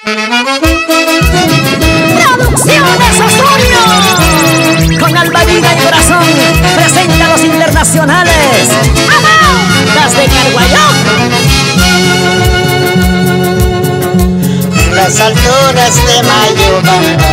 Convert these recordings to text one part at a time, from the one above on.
Producciones Osorio. Con alma, vida y corazón presenta a los internacionales. ¡Amón! de Carguayón las alturas de Mayobamba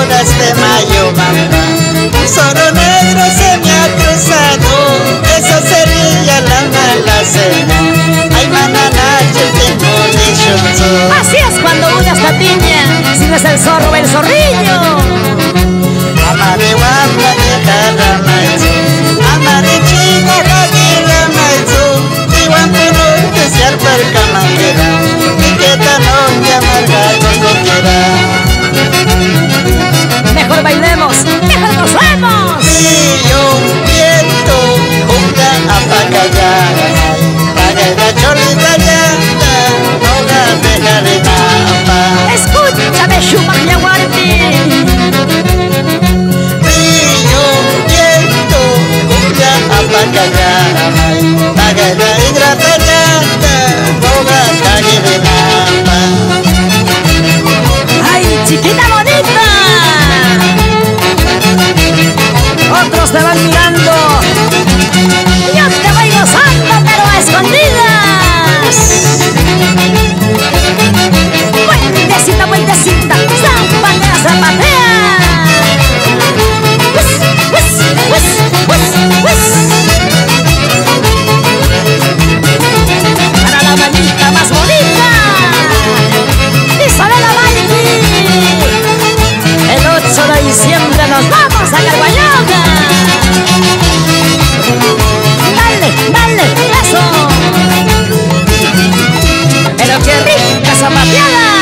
horas de mayo, mamá. Un zorro negro se me ha cruzado, eso sería la mala cena. Ay, manana, yo tengo de Así es cuando uno está tiña, si no es el zorro, el zorrillo. zapateada.